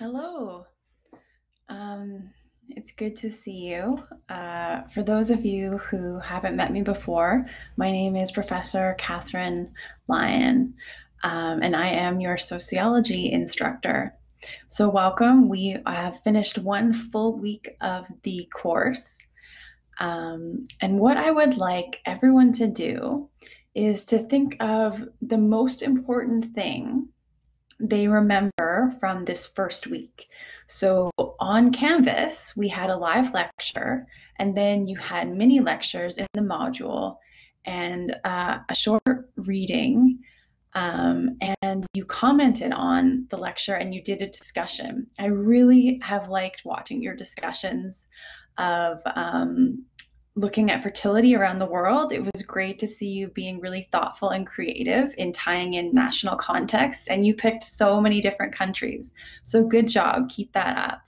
Hello. Um, it's good to see you. Uh, for those of you who haven't met me before, my name is Professor Catherine Lyon, um, and I am your sociology instructor. So, welcome. We have finished one full week of the course. Um, and what I would like everyone to do is to think of the most important thing they remember from this first week. So on Canvas, we had a live lecture, and then you had mini lectures in the module and uh, a short reading. Um, and you commented on the lecture and you did a discussion. I really have liked watching your discussions of um, looking at fertility around the world. It was great to see you being really thoughtful and creative in tying in national context, and you picked so many different countries. So good job. Keep that up.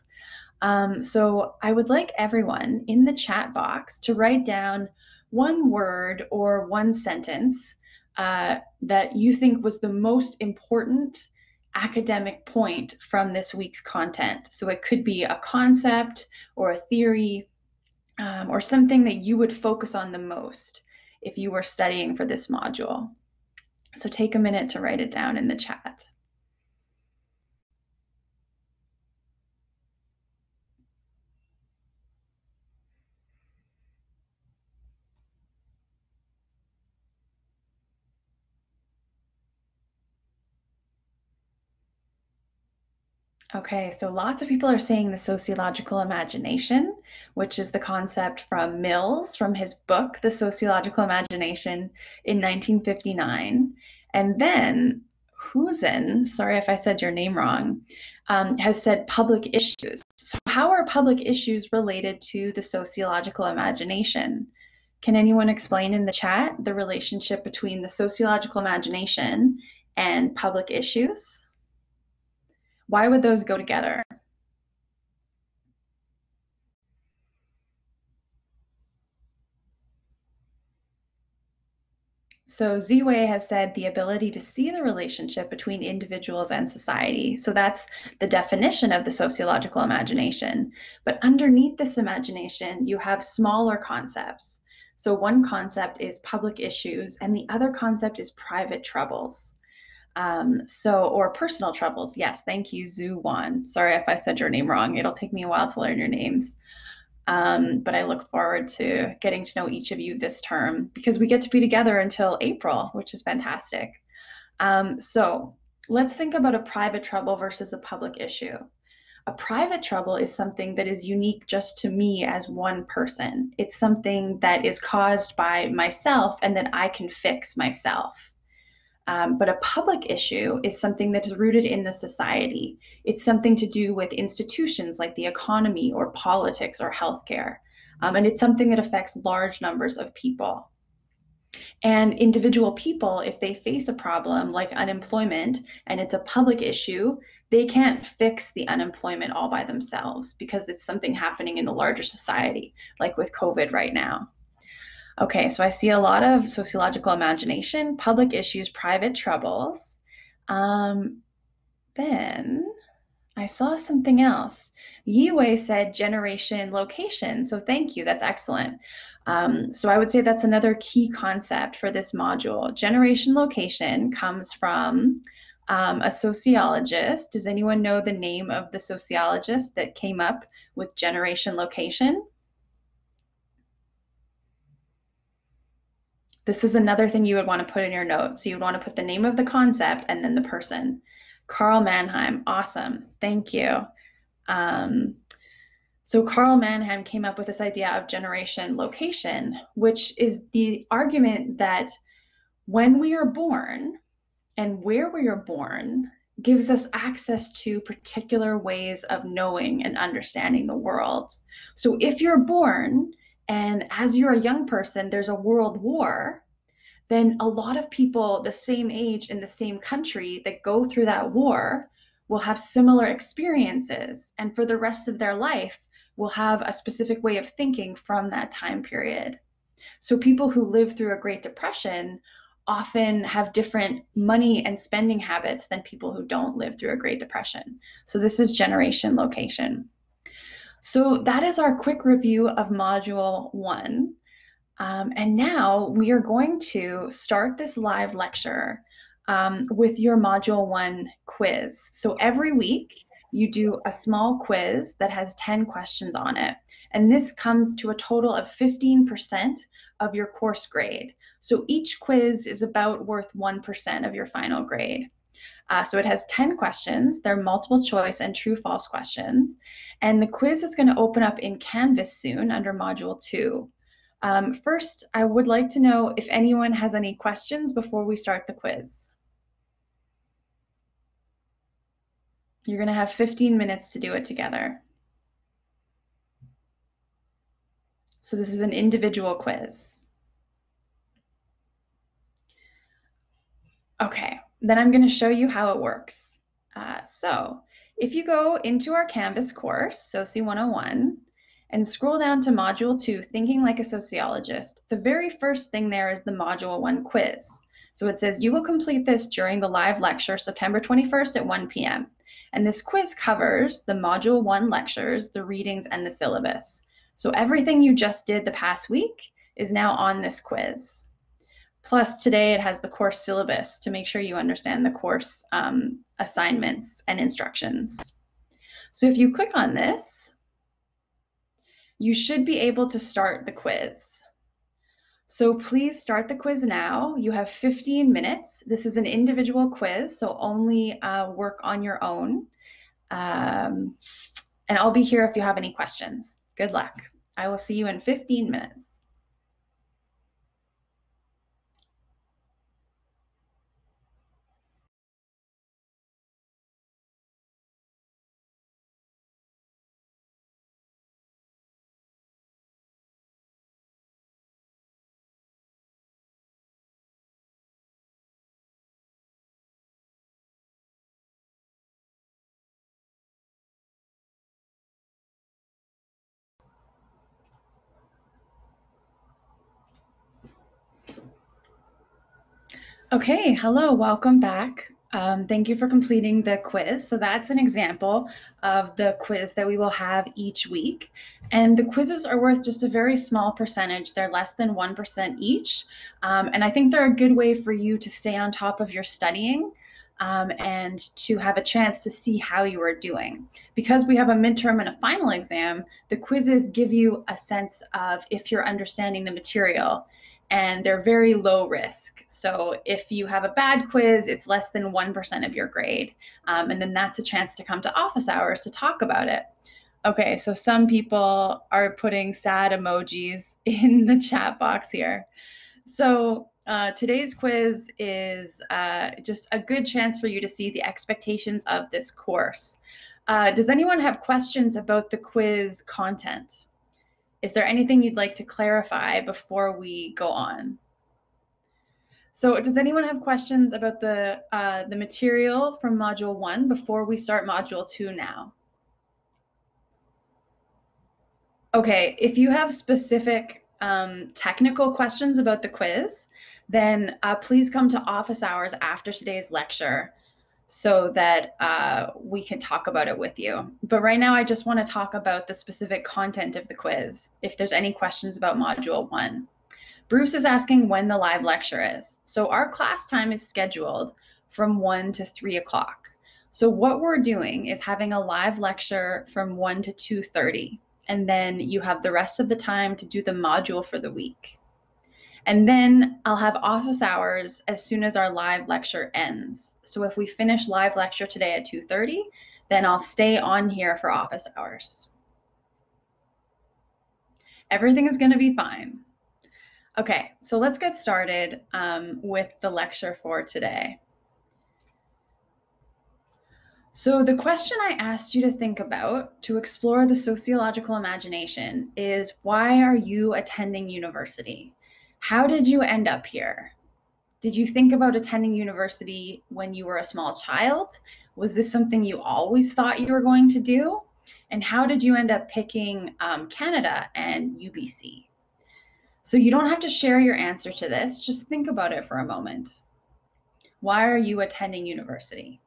Um, so I would like everyone in the chat box to write down one word or one sentence uh, that you think was the most important academic point from this week's content. So it could be a concept or a theory um, or something that you would focus on the most if you were studying for this module. So take a minute to write it down in the chat. Okay, so lots of people are saying the sociological imagination, which is the concept from Mills from his book, The Sociological Imagination in 1959. And then Husen, sorry if I said your name wrong, um, has said public issues. So, how are public issues related to the sociological imagination? Can anyone explain in the chat the relationship between the sociological imagination and public issues? Why would those go together? So Ziwei has said the ability to see the relationship between individuals and society. So that's the definition of the sociological imagination. But underneath this imagination, you have smaller concepts. So one concept is public issues, and the other concept is private troubles. Um, so, or personal troubles. Yes, thank you, Zhu Wan. Sorry if I said your name wrong. It'll take me a while to learn your names. Um, but I look forward to getting to know each of you this term because we get to be together until April, which is fantastic. Um, so let's think about a private trouble versus a public issue. A private trouble is something that is unique just to me as one person. It's something that is caused by myself and that I can fix myself. Um, but a public issue is something that is rooted in the society. It's something to do with institutions like the economy or politics or healthcare. Um, and it's something that affects large numbers of people. And individual people, if they face a problem like unemployment and it's a public issue, they can't fix the unemployment all by themselves because it's something happening in the larger society, like with COVID right now. Okay, so I see a lot of sociological imagination, public issues, private troubles. Um, then I saw something else. Yiwei said generation location. So thank you. That's excellent. Um, so I would say that's another key concept for this module. Generation location comes from um, a sociologist. Does anyone know the name of the sociologist that came up with generation location? This is another thing you would want to put in your notes. So you would want to put the name of the concept and then the person. Karl Mannheim, awesome. Thank you. Um, so Karl Mannheim came up with this idea of generation location, which is the argument that when we are born and where we are born gives us access to particular ways of knowing and understanding the world. So if you're born and as you're a young person, there's a world war, then a lot of people the same age in the same country that go through that war will have similar experiences. And for the rest of their life, will have a specific way of thinking from that time period. So people who live through a Great Depression often have different money and spending habits than people who don't live through a Great Depression. So this is generation location. So that is our quick review of Module 1. Um, and now we are going to start this live lecture um, with your Module 1 quiz. So every week you do a small quiz that has 10 questions on it. And this comes to a total of 15% of your course grade. So each quiz is about worth 1% of your final grade. Uh, so it has 10 questions. They're multiple choice and true false questions. And the quiz is going to open up in Canvas soon under Module 2. Um, first, I would like to know if anyone has any questions before we start the quiz. You're going to have 15 minutes to do it together. So this is an individual quiz. Okay, then I'm going to show you how it works. Uh, so if you go into our Canvas course, Soci 101, and scroll down to Module 2, Thinking Like a Sociologist, the very first thing there is the Module 1 quiz. So it says you will complete this during the live lecture September 21st at 1 p.m. And this quiz covers the Module 1 lectures, the readings, and the syllabus. So everything you just did the past week is now on this quiz. Plus, today it has the course syllabus to make sure you understand the course um, assignments and instructions. So if you click on this, you should be able to start the quiz. So please start the quiz now. You have 15 minutes. This is an individual quiz, so only uh, work on your own. Um, and I'll be here if you have any questions. Good luck. I will see you in 15 minutes. Okay, hello, welcome back. Um, thank you for completing the quiz. So that's an example of the quiz that we will have each week. And the quizzes are worth just a very small percentage. They're less than 1% each. Um, and I think they're a good way for you to stay on top of your studying um, and to have a chance to see how you are doing. Because we have a midterm and a final exam, the quizzes give you a sense of if you're understanding the material and they're very low risk. So if you have a bad quiz, it's less than 1% of your grade. Um, and then that's a chance to come to office hours to talk about it. Okay, so some people are putting sad emojis in the chat box here. So uh, today's quiz is uh, just a good chance for you to see the expectations of this course. Uh, does anyone have questions about the quiz content? Is there anything you'd like to clarify before we go on? So does anyone have questions about the, uh, the material from Module 1 before we start Module 2 now? Okay, if you have specific um, technical questions about the quiz, then uh, please come to office hours after today's lecture so that uh, we can talk about it with you. But right now, I just want to talk about the specific content of the quiz, if there's any questions about Module 1. Bruce is asking when the live lecture is. So our class time is scheduled from 1 to 3 o'clock. So what we're doing is having a live lecture from 1 to 2.30, and then you have the rest of the time to do the module for the week. And then I'll have office hours as soon as our live lecture ends. So if we finish live lecture today at 2.30, then I'll stay on here for office hours. Everything is going to be fine. Okay, so let's get started um, with the lecture for today. So the question I asked you to think about to explore the sociological imagination is why are you attending university? How did you end up here? Did you think about attending university when you were a small child? Was this something you always thought you were going to do? And how did you end up picking um, Canada and UBC? So you don't have to share your answer to this, just think about it for a moment. Why are you attending university?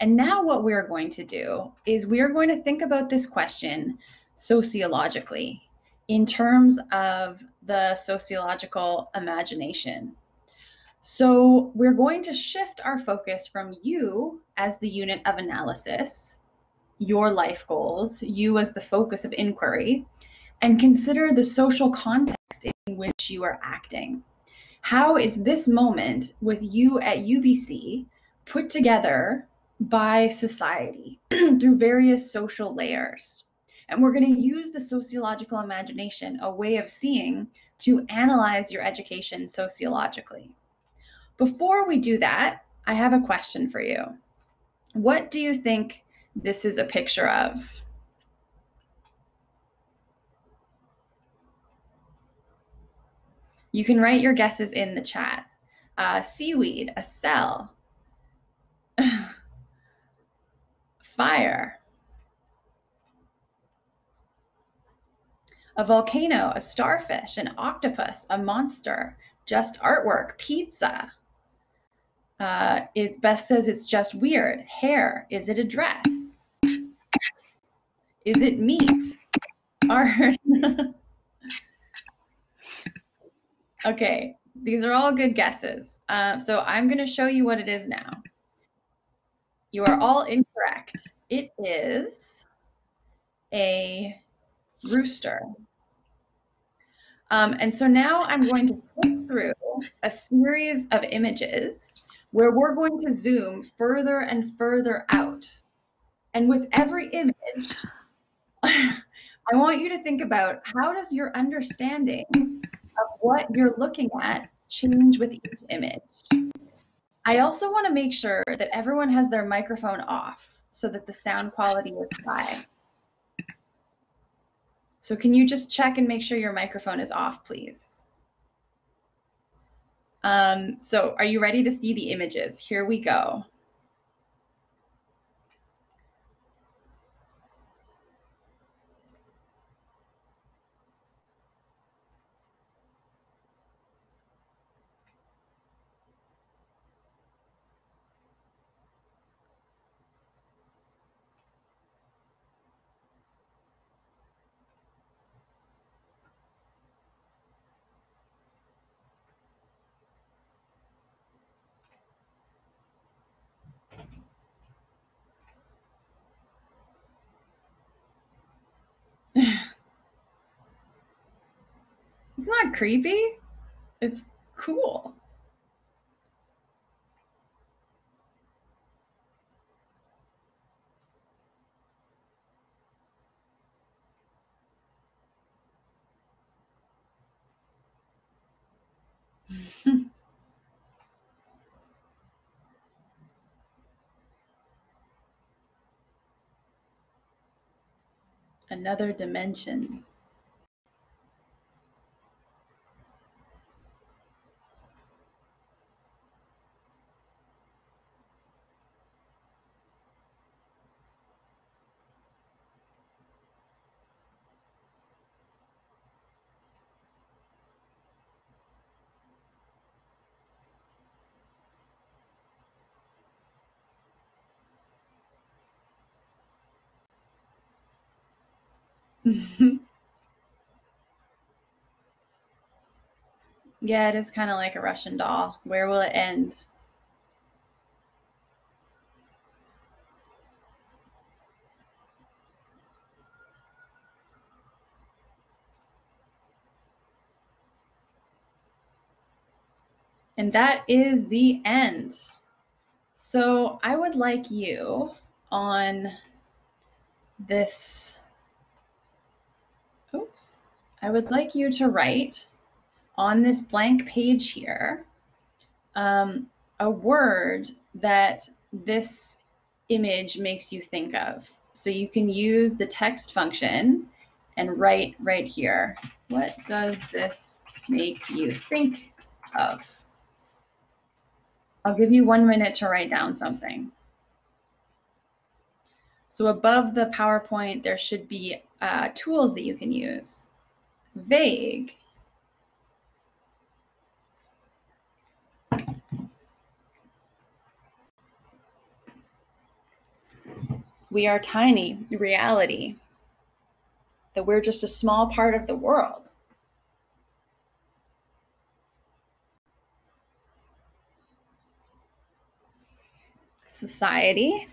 And now what we're going to do is we're going to think about this question sociologically in terms of the sociological imagination. So we're going to shift our focus from you as the unit of analysis, your life goals, you as the focus of inquiry, and consider the social context in which you are acting. How is this moment with you at UBC put together by society through various social layers? And we're going to use the sociological imagination, a way of seeing, to analyze your education sociologically. Before we do that, I have a question for you. What do you think this is a picture of? You can write your guesses in the chat. Uh, seaweed, a cell, fire, a volcano, a starfish, an octopus, a monster, just artwork, pizza, uh, it Beth says it's just weird. Hair. Is it a dress? Is it meat? Art. okay, these are all good guesses. Uh, so I'm going to show you what it is now. You are all incorrect. It is a rooster. Um, and so now I'm going to flip through a series of images where we're going to zoom further and further out. And with every image, I want you to think about how does your understanding of what you're looking at change with each image. I also want to make sure that everyone has their microphone off so that the sound quality is high. So can you just check and make sure your microphone is off, please? Um, so are you ready to see the images? Here we go. It's not creepy. It's cool. Another dimension. yeah, it is kind of like a Russian doll. Where will it end? And that is the end. So I would like you on this oops, I would like you to write on this blank page here um, a word that this image makes you think of. So you can use the text function and write right here. What does this make you think of? I'll give you one minute to write down something. So above the PowerPoint, there should be uh, tools that you can use. Vague. We are tiny, reality. That we're just a small part of the world. Society.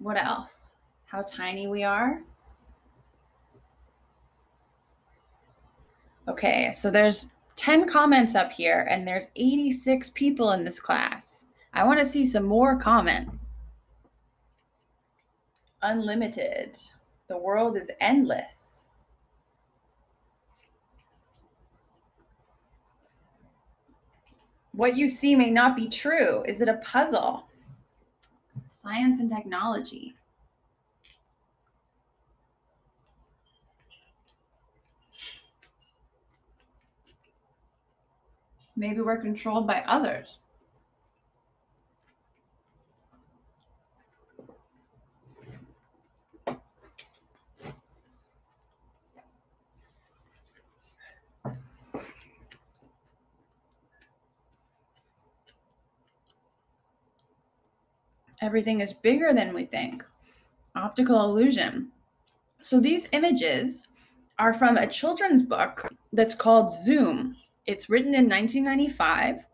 What else? How tiny we are. Okay, so there's 10 comments up here and there's 86 people in this class. I want to see some more comments. Unlimited. The world is endless. What you see may not be true. Is it a puzzle? Science and technology. Maybe we're controlled by others. Everything is bigger than we think. Optical illusion. So these images are from a children's book that's called Zoom. It's written in 1995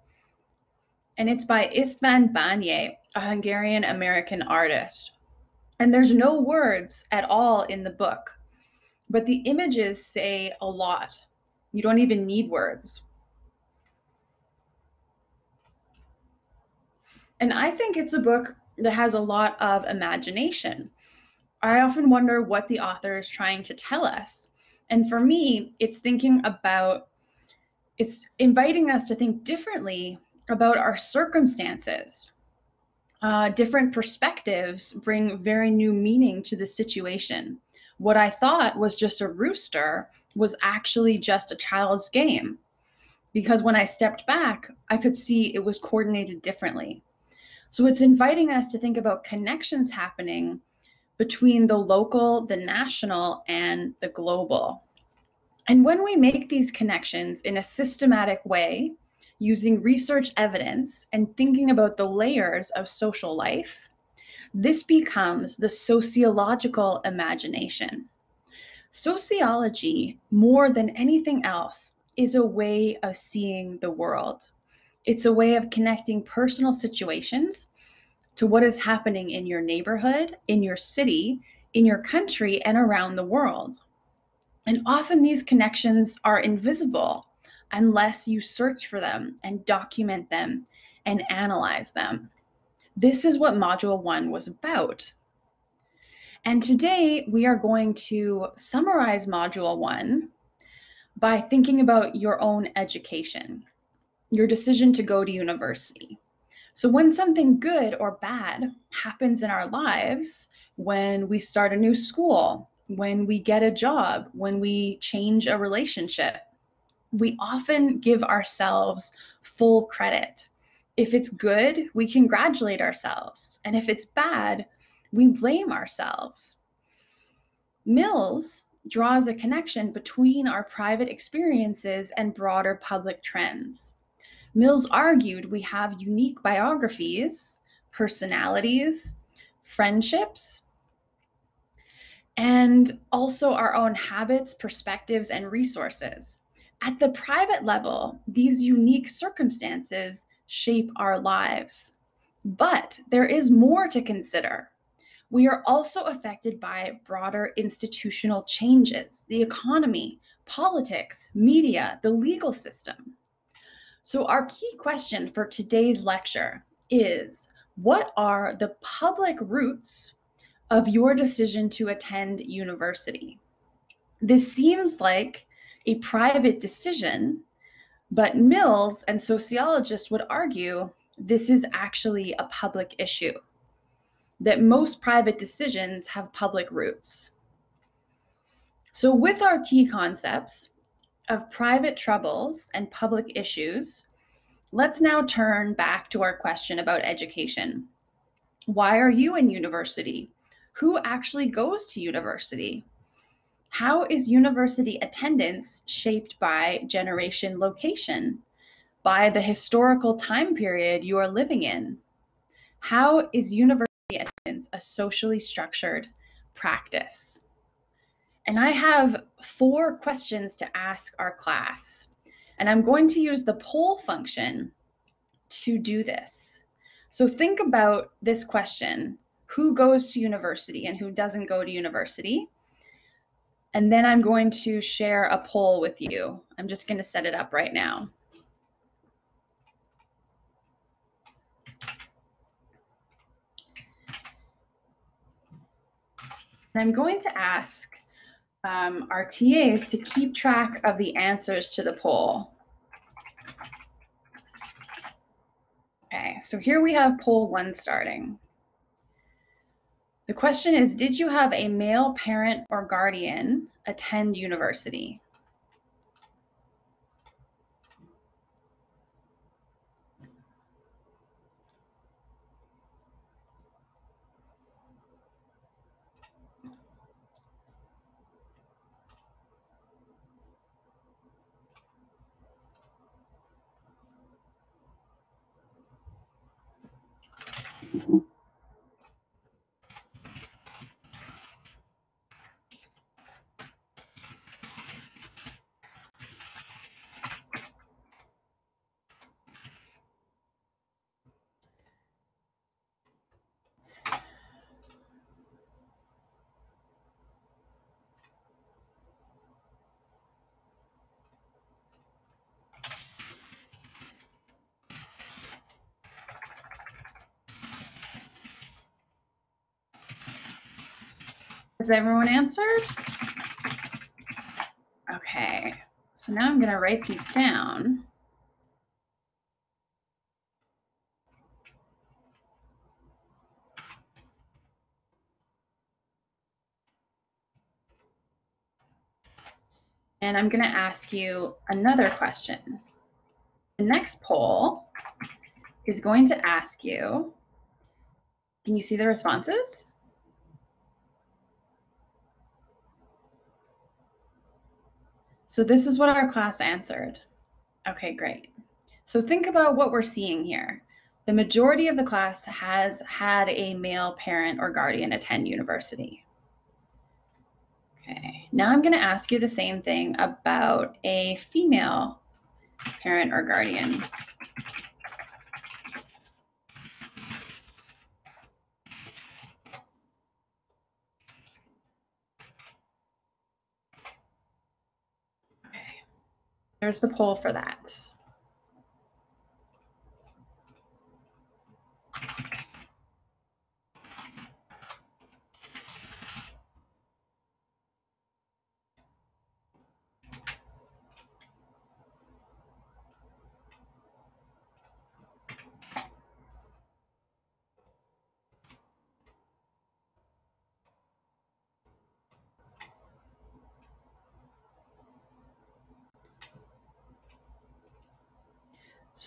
and it's by István Bányai, a Hungarian American artist. And there's no words at all in the book, but the images say a lot. You don't even need words. And I think it's a book that has a lot of imagination. I often wonder what the author is trying to tell us. And for me, it's thinking about, it's inviting us to think differently about our circumstances. Uh, different perspectives bring very new meaning to the situation. What I thought was just a rooster was actually just a child's game. Because when I stepped back, I could see it was coordinated differently. So it's inviting us to think about connections happening between the local, the national, and the global. And when we make these connections in a systematic way, using research evidence and thinking about the layers of social life, this becomes the sociological imagination. Sociology, more than anything else, is a way of seeing the world. It's a way of connecting personal situations to what is happening in your neighborhood, in your city, in your country, and around the world. And often these connections are invisible unless you search for them and document them and analyze them. This is what Module 1 was about. And today we are going to summarize Module 1 by thinking about your own education your decision to go to university. So, when something good or bad happens in our lives, when we start a new school, when we get a job, when we change a relationship, we often give ourselves full credit. If it's good, we congratulate ourselves. And if it's bad, we blame ourselves. Mills draws a connection between our private experiences and broader public trends. Mills argued we have unique biographies, personalities, friendships, and also our own habits, perspectives, and resources. At the private level, these unique circumstances shape our lives. But there is more to consider. We are also affected by broader institutional changes, the economy, politics, media, the legal system. So, our key question for today's lecture is What are the public roots of your decision to attend university? This seems like a private decision, but Mills and sociologists would argue this is actually a public issue, that most private decisions have public roots. So, with our key concepts, of private troubles and public issues, let's now turn back to our question about education. Why are you in university? Who actually goes to university? How is university attendance shaped by generation location, by the historical time period you are living in? How is university attendance a socially structured practice. And I have four questions to ask our class. And I'm going to use the poll function to do this. So think about this question who goes to university and who doesn't go to university? And then I'm going to share a poll with you. I'm just going to set it up right now. And I'm going to ask um, our TAs to keep track of the answers to the poll. Okay, so here we have poll one starting. The question is, did you have a male parent or guardian attend university? Has everyone answered? Okay, so now I'm going to write these down. And I'm going to ask you another question. The next poll is going to ask you, can you see the responses? So this is what our class answered. Okay, great. So think about what we're seeing here. The majority of the class has had a male parent or guardian attend university. Okay, now I'm going to ask you the same thing about a female parent or guardian. Okay, there's the poll for that.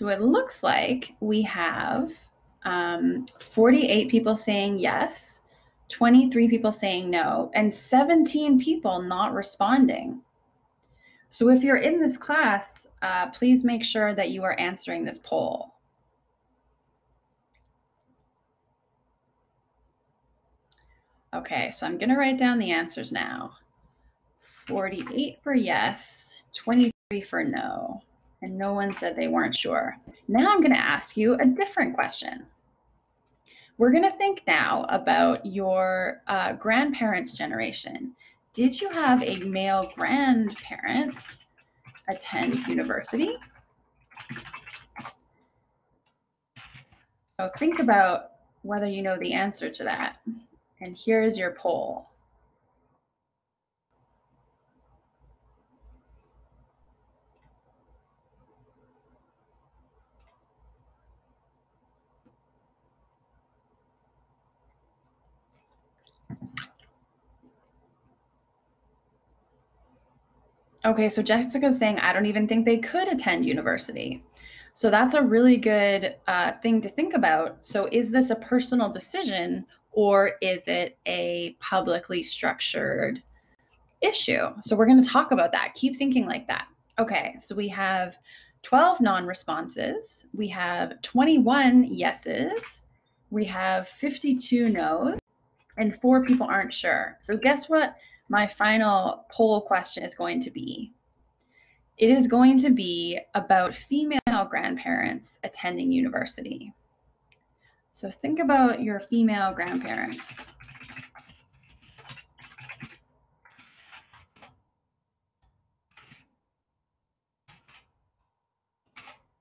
So it looks like we have um, 48 people saying yes, 23 people saying no, and 17 people not responding. So if you're in this class, uh, please make sure that you are answering this poll. Okay, so I'm going to write down the answers now. 48 for yes, 23 for no and no one said they weren't sure. Now I'm going to ask you a different question. We're going to think now about your uh, grandparents' generation. Did you have a male grandparent attend university? So think about whether you know the answer to that. And here's your poll. Okay, so Jessica's saying, I don't even think they could attend university. So that's a really good uh, thing to think about. So is this a personal decision or is it a publicly structured issue? So we're going to talk about that. Keep thinking like that. Okay, so we have 12 non-responses. We have 21 yeses. We have 52 no's. and four people aren't sure. So guess what my final poll question is going to be? It is going to be about female grandparents attending university. So think about your female grandparents.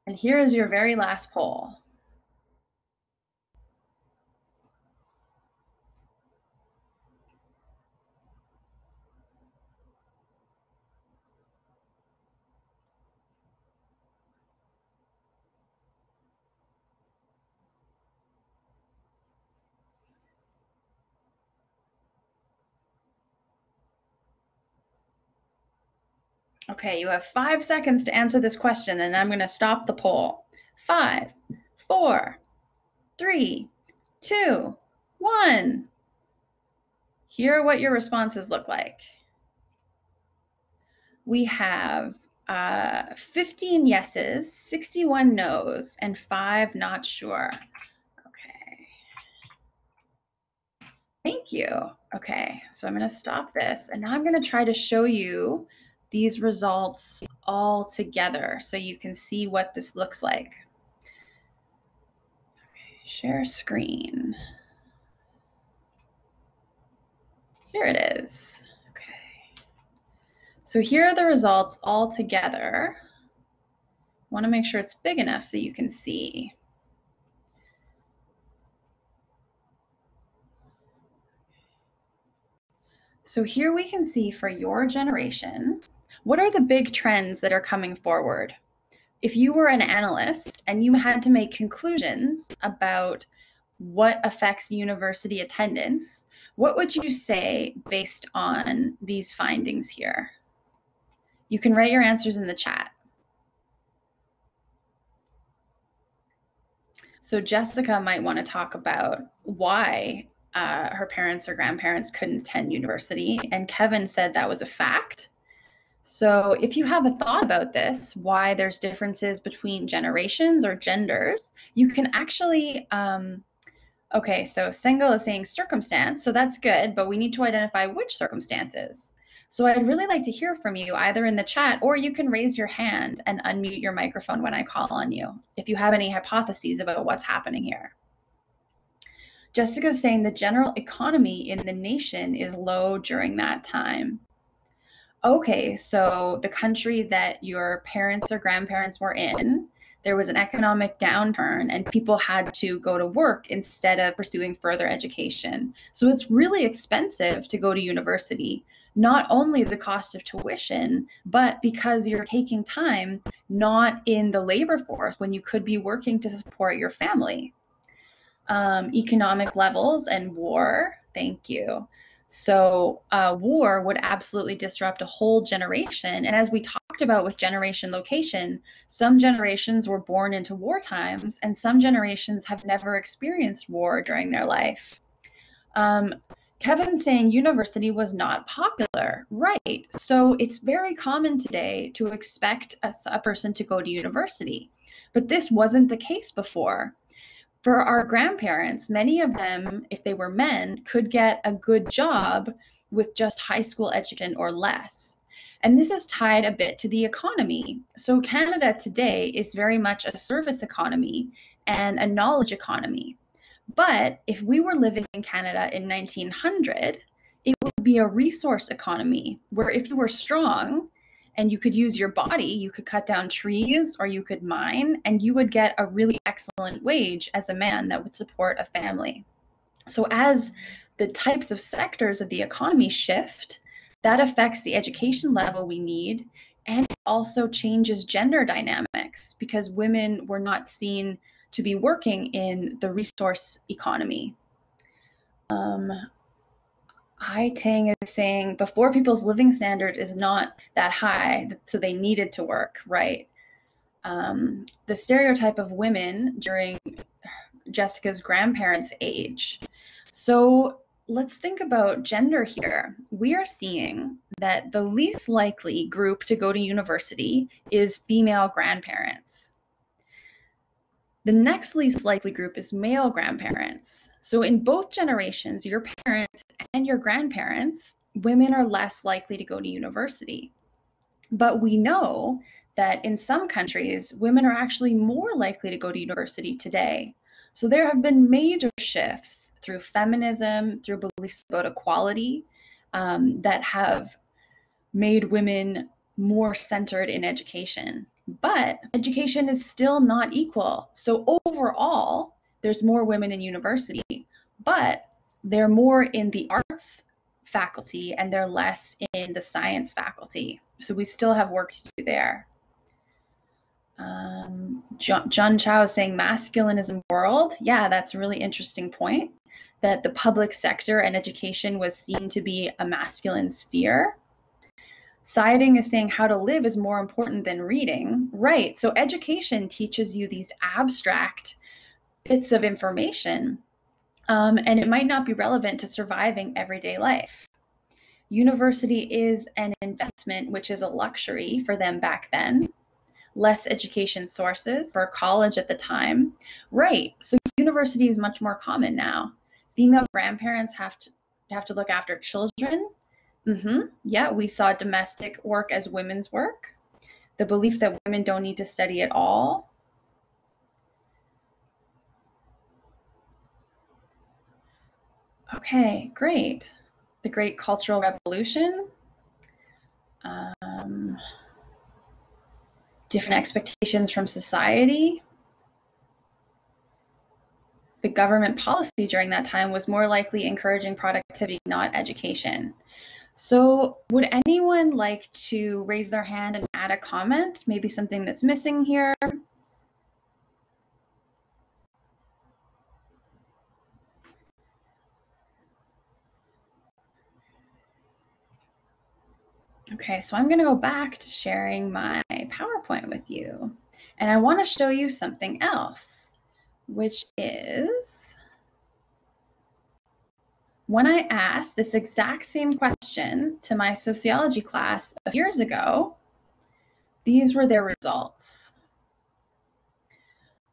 And here is your very last poll. Okay, you have five seconds to answer this question, and I'm going to stop the poll. Five, four, three, two, one. Here are what your responses look like. We have uh, 15 yeses, 61 no's, and five not sure. Okay. Thank you. Okay, so I'm going to stop this, and now I'm going to try to show you these results all together so you can see what this looks like. Okay, share screen. Here it is. Okay. So here are the results all together. want to make sure it's big enough so you can see. So here we can see for your generation, what are the big trends that are coming forward? If you were an analyst and you had to make conclusions about what affects university attendance, what would you say based on these findings here? You can write your answers in the chat. So Jessica might want to talk about why uh, her parents or grandparents couldn't attend university, and Kevin said that was a fact. So if you have a thought about this, why there's differences between generations or genders, you can actually, um, okay, so Single is saying circumstance, so that's good, but we need to identify which circumstances. So I'd really like to hear from you either in the chat or you can raise your hand and unmute your microphone when I call on you if you have any hypotheses about what's happening here. Jessica's saying the general economy in the nation is low during that time okay, so the country that your parents or grandparents were in, there was an economic downturn and people had to go to work instead of pursuing further education. So it's really expensive to go to university, not only the cost of tuition, but because you're taking time not in the labor force when you could be working to support your family. Um, economic levels and war, thank you. So, uh, war would absolutely disrupt a whole generation. And as we talked about with generation location, some generations were born into war times, and some generations have never experienced war during their life. Um, Kevin saying university was not popular. Right. So it's very common today to expect a, a person to go to university. But this wasn't the case before. For our grandparents, many of them, if they were men, could get a good job with just high school education or less. And this is tied a bit to the economy. So, Canada today is very much a service economy and a knowledge economy. But if we were living in Canada in 1900, it would be a resource economy where if you were strong, and you could use your body. You could cut down trees or you could mine, and you would get a really excellent wage as a man that would support a family. So, as the types of sectors of the economy shift, that affects the education level we need and it also changes gender dynamics because women were not seen to be working in the resource economy. Um, Hai Tang is saying before people's living standard is not that high, so they needed to work, right? Um, the stereotype of women during Jessica's grandparents' age. So let's think about gender here. We are seeing that the least likely group to go to university is female grandparents. The next least likely group is male grandparents. So, in both generations, your parents and your grandparents, women are less likely to go to university. But we know that in some countries, women are actually more likely to go to university today. So, there have been major shifts through feminism, through beliefs about equality um, that have made women more centered in education. But education is still not equal. So overall, there's more women in university, but they're more in the arts faculty and they're less in the science faculty. So we still have work to do there. Um, John, Chow is saying masculinism world. Yeah, that's a really interesting point that the public sector and education was seen to be a masculine sphere. Siding is saying how to live is more important than reading. Right. So education teaches you these abstract bits of information, um, and it might not be relevant to surviving everyday life. University is an investment, which is a luxury for them back then. Less education sources for college at the time. Right. So university is much more common now. Female grandparents have to have to look after children Mm-hmm. Yeah, we saw domestic work as women's work. The belief that women don't need to study at all. Okay, great. The Great Cultural Revolution. Um, different expectations from society. The government policy during that time was more likely encouraging productivity, not education. So would anyone like to raise their hand and add a comment? Maybe something that's missing here? Okay, so I'm going to go back to sharing my PowerPoint with you. And I want to show you something else, which is when I asked this exact same question to my sociology class years ago, these were their results.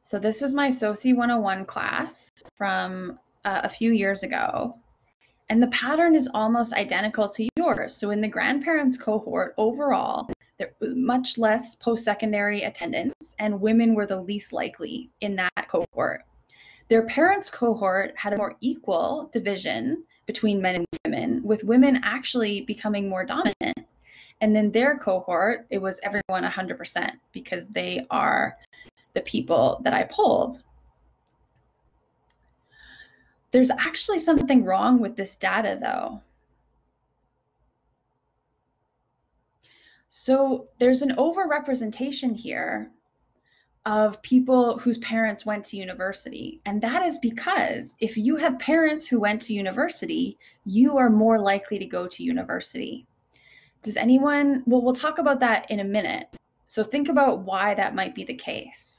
So this is my Soci 101 class from uh, a few years ago. And the pattern is almost identical to yours. So in the grandparents cohort, overall, there much less post-secondary attendance and women were the least likely in that cohort. Their parents' cohort had a more equal division between men and women, with women actually becoming more dominant. And then their cohort, it was everyone 100% because they are the people that I polled. There's actually something wrong with this data though. So there's an overrepresentation here of people whose parents went to university. And that is because if you have parents who went to university, you are more likely to go to university. Does anyone, well, we'll talk about that in a minute. So think about why that might be the case.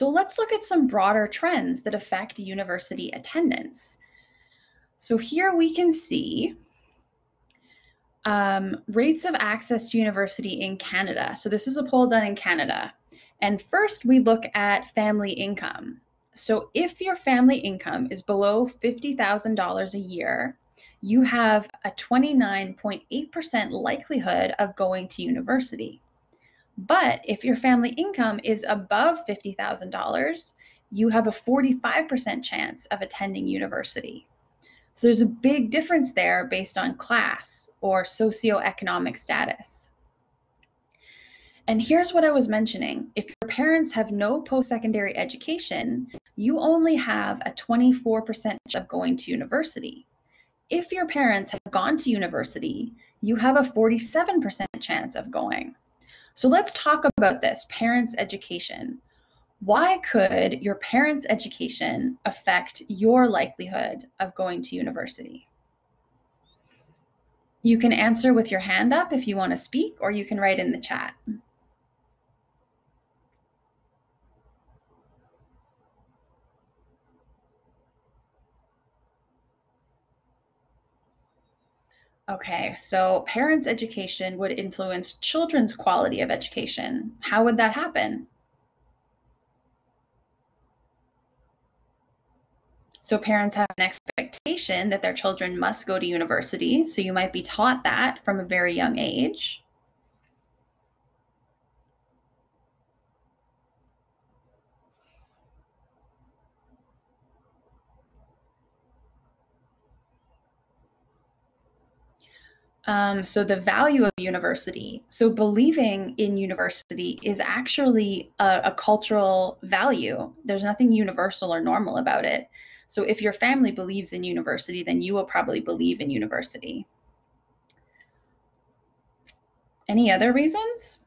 So let's look at some broader trends that affect university attendance. So here we can see um, rates of access to university in Canada. So this is a poll done in Canada. And first we look at family income. So if your family income is below $50,000 a year, you have a 29.8% likelihood of going to university. But if your family income is above $50,000, you have a 45% chance of attending university. So there's a big difference there based on class or socioeconomic status. And here's what I was mentioning. If your parents have no post-secondary education, you only have a 24% chance of going to university. If your parents have gone to university, you have a 47% chance of going. So let's talk about this, parents' education. Why could your parents' education affect your likelihood of going to university? You can answer with your hand up if you want to speak, or you can write in the chat. Okay, so parents' education would influence children's quality of education. How would that happen? So parents have an expectation that their children must go to university. So you might be taught that from a very young age. Um, so the value of university. So believing in university is actually a, a, cultural value. There's nothing universal or normal about it. So if your family believes in university, then you will probably believe in university. Any other reasons?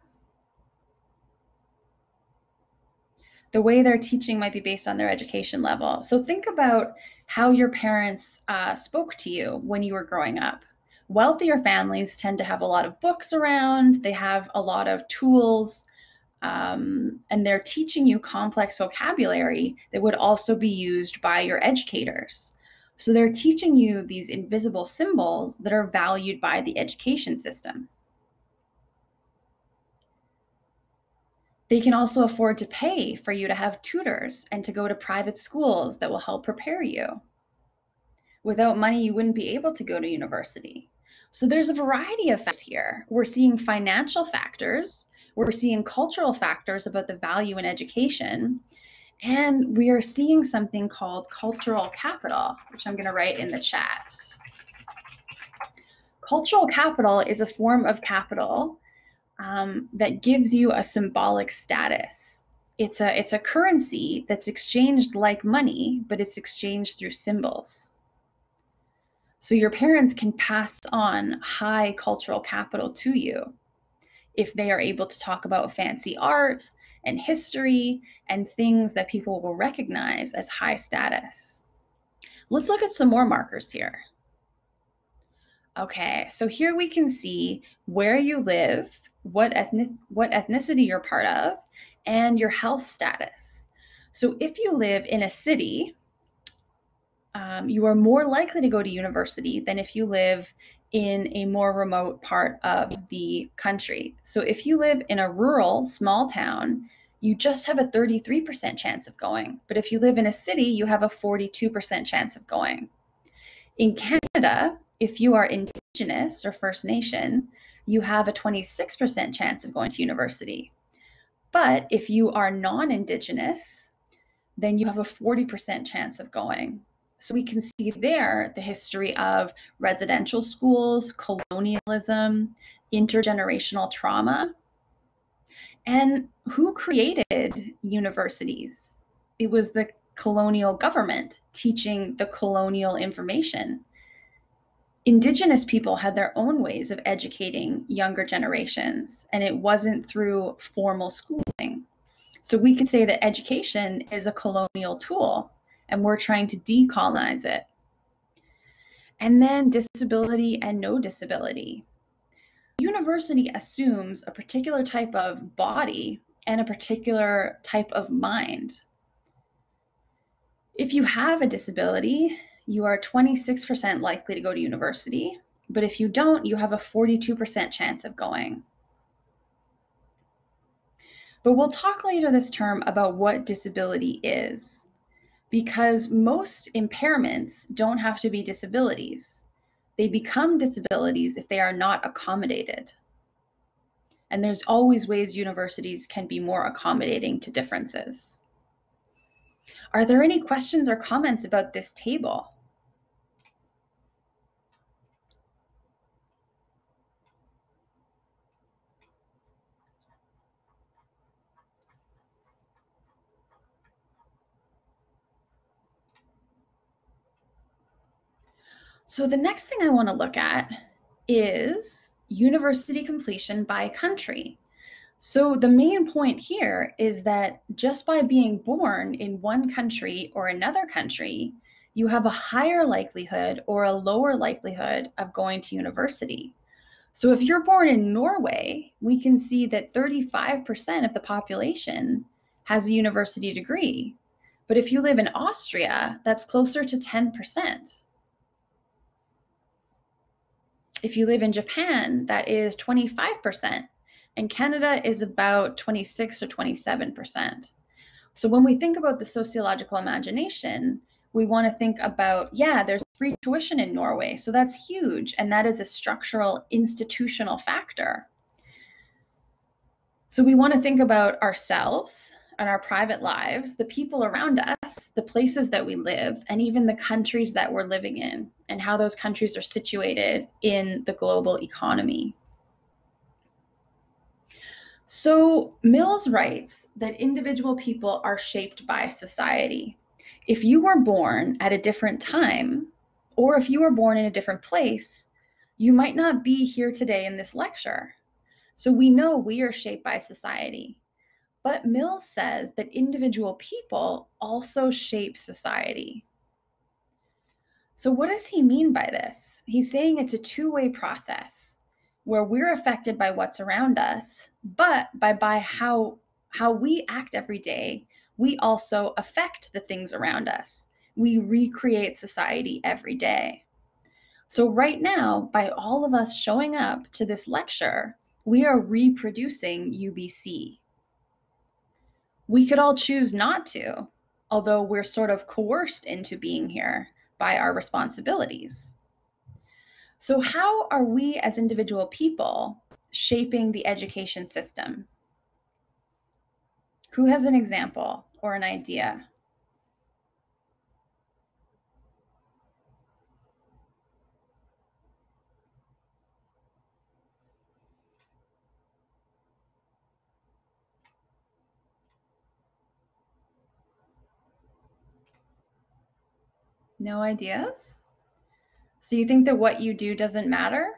The way they're teaching might be based on their education level. So think about how your parents uh, spoke to you when you were growing up wealthier families tend to have a lot of books around, they have a lot of tools, um, and they're teaching you complex vocabulary that would also be used by your educators. So they're teaching you these invisible symbols that are valued by the education system. They can also afford to pay for you to have tutors and to go to private schools that will help prepare you. Without money, you wouldn't be able to go to university. So there's a variety of factors here. We're seeing financial factors, we're seeing cultural factors about the value in education, and we are seeing something called cultural capital, which I'm going to write in the chat. Cultural capital is a form of capital um, that gives you a symbolic status. It's a, it's a currency that's exchanged like money, but it's exchanged through symbols. So your parents can pass on high cultural capital to you if they are able to talk about fancy art and history and things that people will recognize as high status. Let's look at some more markers here. Okay, so here we can see where you live, what, ethnic, what ethnicity you're part of, and your health status. So if you live in a city, um, you are more likely to go to university than if you live in a more remote part of the country. So if you live in a rural small town, you just have a 33% chance of going. But if you live in a city, you have a 42% chance of going. In Canada, if you are Indigenous or First Nation, you have a 26% chance of going to university. But if you are non Indigenous, then you have a 40% chance of going. So we can see there the history of residential schools, colonialism, intergenerational trauma. And who created universities? It was the colonial government teaching the colonial information. Indigenous people had their own ways of educating younger generations, and it wasn't through formal schooling. So we can say that education is a colonial tool and we're trying to decolonize it. And then disability and no disability. University assumes a particular type of body and a particular type of mind. If you have a disability, you are 26% likely to go to university, but if you don't, you have a 42% chance of going. But we'll talk later this term about what disability is because most impairments don't have to be disabilities. They become disabilities if they are not accommodated. And there's always ways universities can be more accommodating to differences. Are there any questions or comments about this table? So the next thing I want to look at is university completion by country. So the main point here is that just by being born in one country or another country, you have a higher likelihood or a lower likelihood of going to university. So if you're born in Norway, we can see that 35% of the population has a university degree. But if you live in Austria, that's closer to 10%. If you live in Japan, that is 25%, and Canada is about 26 or 27%. So when we think about the sociological imagination, we want to think about, yeah, there's free tuition in Norway, so that's huge, and that is a structural institutional factor. So we want to think about ourselves and our private lives, the people around us, the places that we live, and even the countries that we're living in, and how those countries are situated in the global economy. So, Mills writes that individual people are shaped by society. If you were born at a different time, or if you were born in a different place, you might not be here today in this lecture. So, we know we are shaped by society. But Mills says that individual people also shape society. So, what does he mean by this? He's saying it's a two way process where we're affected by what's around us, but by, by how, how we act every day, we also affect the things around us. We recreate society every day. So, right now, by all of us showing up to this lecture, we are reproducing UBC. We could all choose not to, although we're sort of coerced into being here by our responsibilities. So, how are we as individual people shaping the education system? Who has an example or an idea? No ideas? So you think that what you do doesn't matter?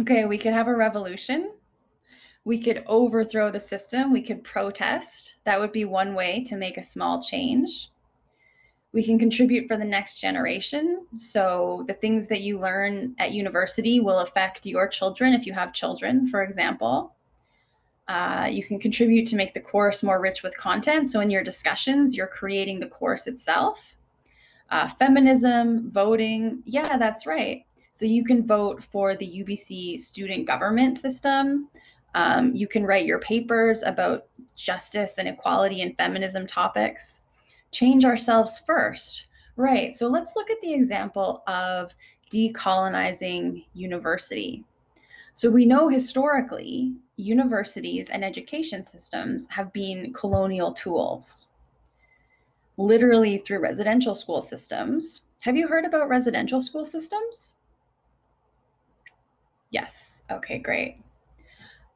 Okay, we could have a revolution. We could overthrow the system. We could protest. That would be one way to make a small change. We can contribute for the next generation. So the things that you learn at university will affect your children if you have children, for example. Uh, you can contribute to make the course more rich with content. So in your discussions, you're creating the course itself. Uh, feminism, voting, yeah, that's right. So you can vote for the UBC student government system. Um, you can write your papers about justice and equality and feminism topics. Change ourselves first. Right, so let's look at the example of decolonizing university. So we know historically universities and education systems have been colonial tools, literally through residential school systems. Have you heard about residential school systems? Yes. Okay, great.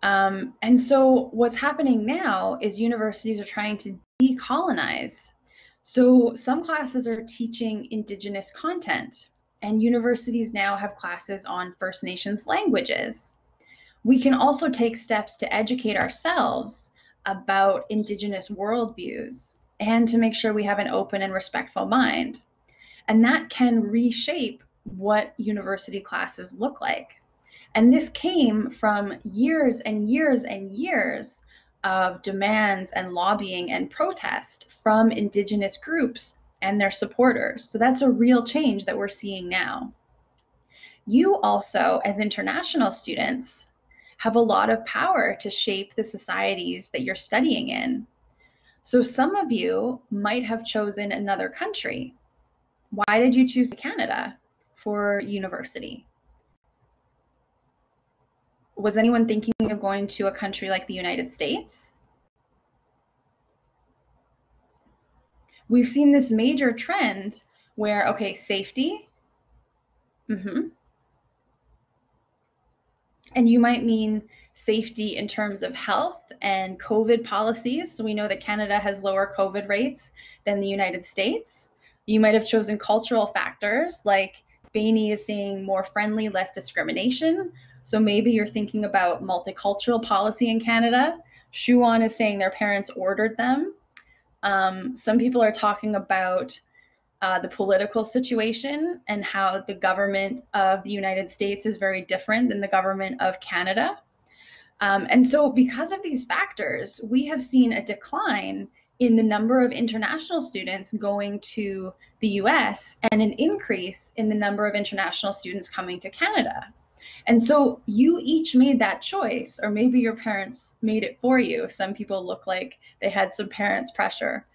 Um, and so what's happening now is universities are trying to decolonize. So some classes are teaching indigenous content, and universities now have classes on First Nations languages we can also take steps to educate ourselves about Indigenous worldviews and to make sure we have an open and respectful mind. And that can reshape what university classes look like. And this came from years and years and years of demands and lobbying and protest from Indigenous groups and their supporters. So that's a real change that we're seeing now. You also, as international students, have a lot of power to shape the societies that you're studying in. So some of you might have chosen another country. Why did you choose Canada for university? Was anyone thinking of going to a country like the United States? We've seen this major trend where, okay, safety, mm-hmm, and you might mean safety in terms of health and COVID policies. So we know that Canada has lower COVID rates than the United States. You might have chosen cultural factors like Bainey is saying more friendly, less discrimination. So maybe you're thinking about multicultural policy in Canada. Shuan is saying their parents ordered them. Um, some people are talking about uh, the political situation and how the government of the United States is very different than the government of Canada. Um, and so, because of these factors, we have seen a decline in the number of international students going to the US and an increase in the number of international students coming to Canada. And so you each made that choice, or maybe your parents made it for you. Some people look like they had some parents' pressure.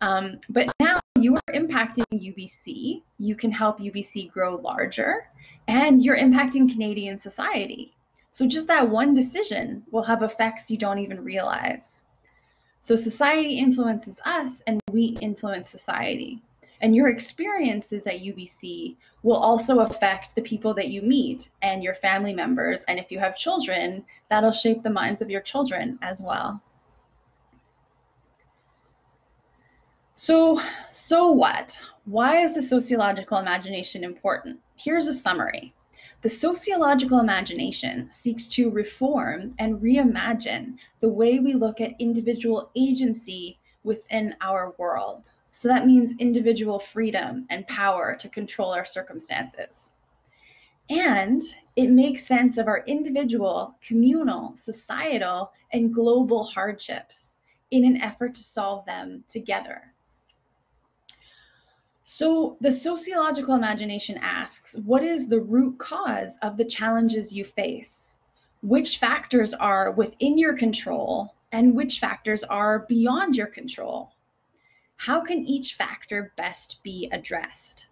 Um, but now you are impacting UBC. You can help UBC grow larger, and you're impacting Canadian society. So just that one decision will have effects you don't even realize. So society influences us, and we influence society. And your experiences at UBC will also affect the people that you meet and your family members. And if you have children, that'll shape the minds of your children as well. So, so what? Why is the sociological imagination important? Here's a summary. The sociological imagination seeks to reform and reimagine the way we look at individual agency within our world. So that means individual freedom and power to control our circumstances. And it makes sense of our individual, communal, societal, and global hardships in an effort to solve them together. So, the sociological imagination asks what is the root cause of the challenges you face? Which factors are within your control and which factors are beyond your control? How can each factor best be addressed?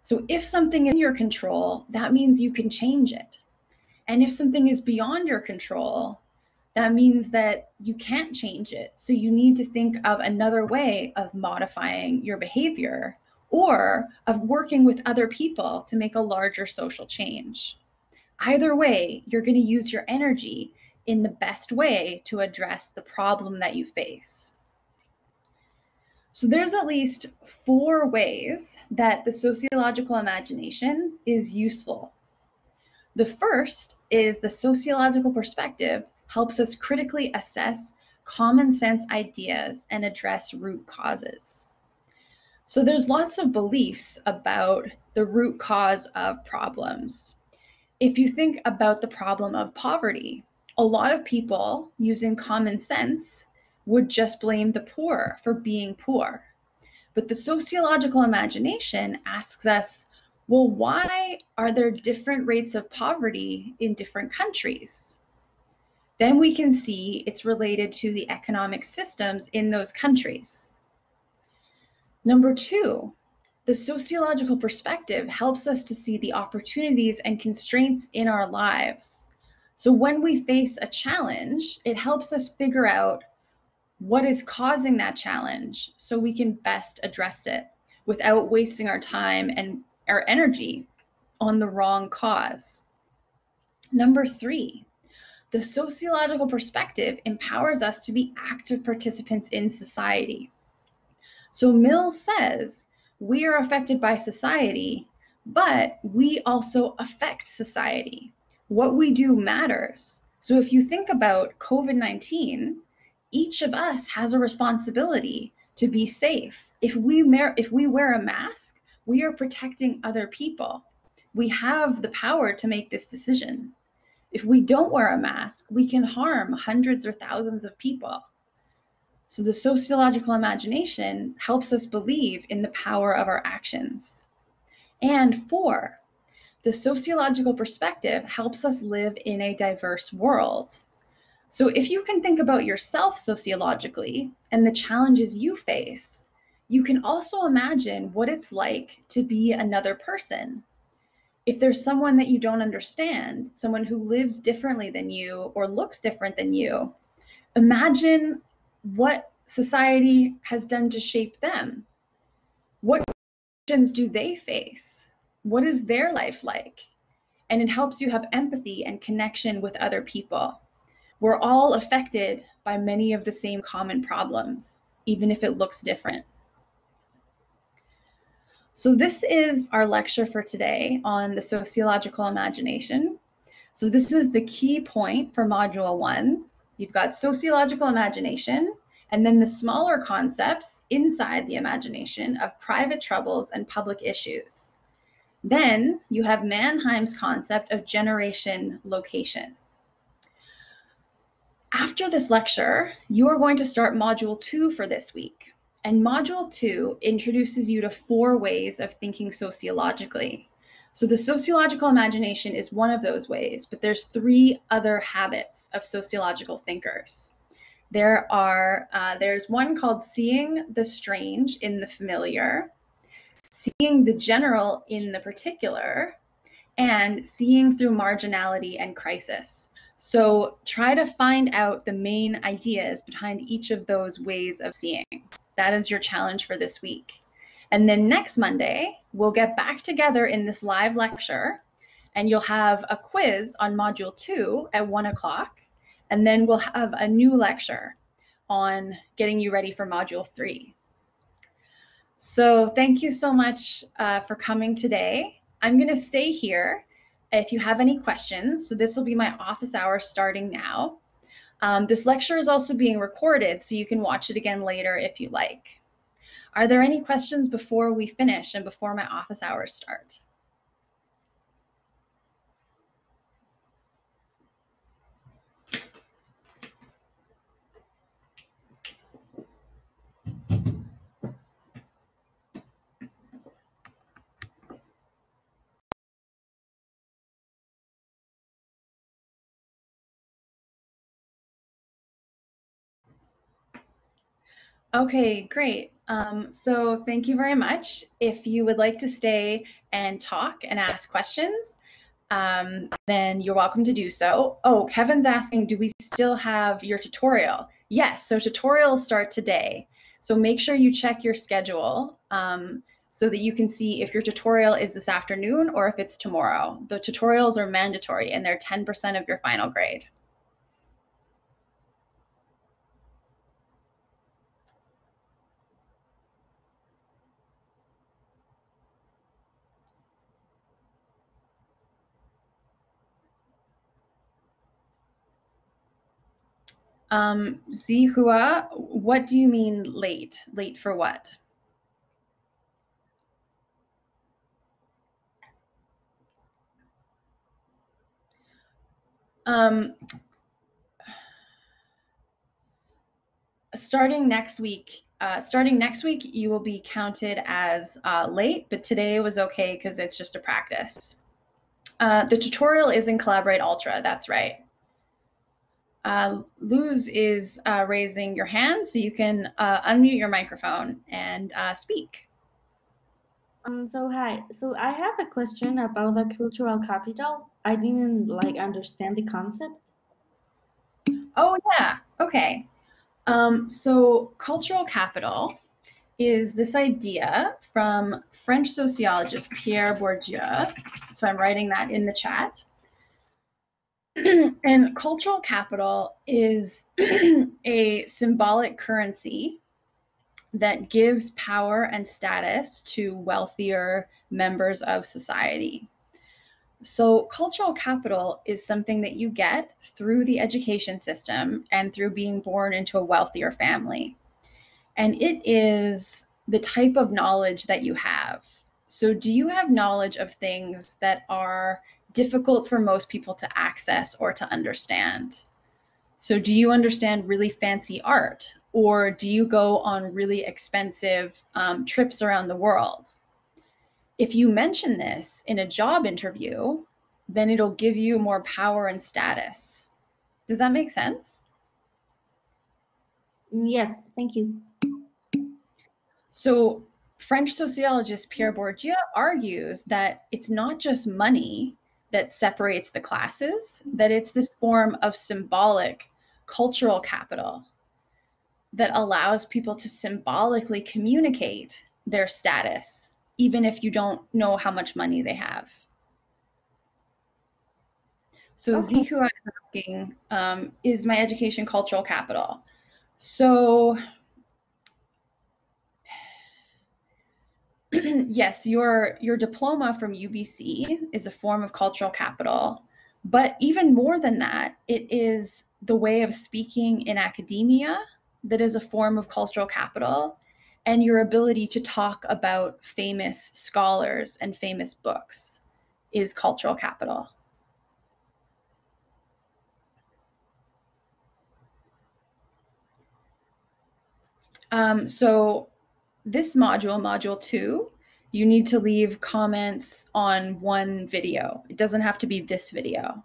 So if something is in your control, that means you can change it. And if something is beyond your control, that means that you can't change it. So you need to think of another way of modifying your behavior or of working with other people to make a larger social change. Either way, you're going to use your energy in the best way to address the problem that you face. So there's at least four ways that the sociological imagination is useful. The first is the sociological perspective helps us critically assess common sense ideas and address root causes. So there's lots of beliefs about the root cause of problems. If you think about the problem of poverty, a lot of people using common sense would just blame the poor for being poor. But the sociological imagination asks us, well, why are there different rates of poverty in different countries? Then we can see it's related to the economic systems in those countries. Number two, the sociological perspective helps us to see the opportunities and constraints in our lives. So when we face a challenge, it helps us figure out what is causing that challenge so we can best address it without wasting our time and our energy on the wrong cause. Number three, the sociological perspective empowers us to be active participants in society. So Mills says we are affected by society, but we also affect society. What we do matters. So if you think about COVID 19, each of us has a responsibility to be safe. If we, if we wear a mask, we are protecting other people. We have the power to make this decision. If we don't wear a mask, we can harm hundreds or thousands of people. So the sociological imagination helps us believe in the power of our actions. And four, the sociological perspective helps us live in a diverse world. So if you can think about yourself sociologically and the challenges you face, you can also imagine what it's like to be another person. If there's someone that you don't understand, someone who lives differently than you or looks different than you, imagine what society has done to shape them. What questions do they face? What is their life like? And it helps you have empathy and connection with other people. We're all affected by many of the same common problems, even if it looks different. So this is our lecture for today on the sociological imagination. So this is the key point for Module 1. You've got sociological imagination, and then the smaller concepts inside the imagination of private troubles and public issues. Then you have Mannheim's concept of generation location. After this lecture, you are going to start Module 2 for this week. And Module 2 introduces you to four ways of thinking sociologically. So the sociological imagination is one of those ways, but there's three other habits of sociological thinkers. There are uh, there's one called seeing the strange in the familiar, seeing the general in the particular, and seeing through marginality and crisis. So try to find out the main ideas behind each of those ways of seeing. That is your challenge for this week. And then next Monday, we'll get back together in this live lecture and you'll have a quiz on module two at one o'clock. And then we'll have a new lecture on getting you ready for module three. So thank you so much uh, for coming today. I'm going to stay here if you have any questions. So this will be my office hour starting now. Um, this lecture is also being recorded, so you can watch it again later if you like. Are there any questions before we finish and before my office hours start? Okay, great. Um, so thank you very much. If you would like to stay and talk and ask questions, um, then you're welcome to do so. Oh, Kevin's asking, do we still have your tutorial? Yes, so tutorials start today. So make sure you check your schedule um, so that you can see if your tutorial is this afternoon or if it's tomorrow. The tutorials are mandatory and they're 10% of your final grade. Um, Zihua, what do you mean late? Late for what? Um, starting next week, uh, starting next week, you will be counted as uh, late, but today was okay because it's just a practice. Uh, the tutorial is in Collaborate Ultra, that's right. Uh, Luz is uh, raising your hand, so you can uh, unmute your microphone and uh, speak. Um, so hi, so I have a question about the cultural capital. I didn't like understand the concept. Oh yeah, okay. Um, so cultural capital is this idea from French sociologist Pierre Bourdieu. So I'm writing that in the chat. and cultural capital is a symbolic currency that gives power and status to wealthier members of society. So, cultural capital is something that you get through the education system and through being born into a wealthier family. And it is the type of knowledge that you have. So, do you have knowledge of things that are difficult for most people to access or to understand. So, do you understand really fancy art, or do you go on really expensive um, trips around the world? If you mention this in a job interview, then it'll give you more power and status. Does that make sense? Yes, thank you. So, French sociologist Pierre Bourdieu argues that it's not just money that separates the classes, that it's this form of symbolic cultural capital that allows people to symbolically communicate their status, even if you don't know how much money they have. So okay. Ziku is asking, um, is my education cultural capital? So yes, your your diploma from UBC is a form of cultural capital, but even more than that, it is the way of speaking in academia that is a form of cultural capital and your ability to talk about famous scholars and famous books is cultural capital. Um, so this module, module two, You need to leave comments on one video. It doesn't have to be this video.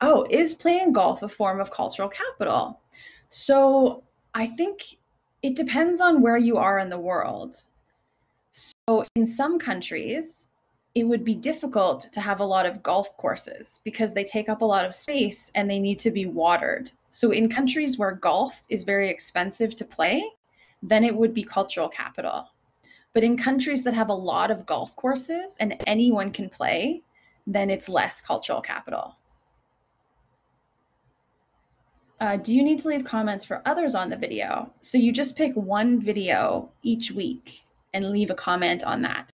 Oh, is playing golf a form of cultural capital? So I think it depends on where you are in the world. So in some countries, it would be difficult to have a lot of golf courses because they take up a lot of space and they need to be watered. So in countries where golf is very expensive to play, then it would be cultural capital. But in countries that have a lot of golf courses and anyone can play, then it's less cultural capital. Uh, do you need to leave comments for others on the video? So you just pick one video each week and leave a comment on that.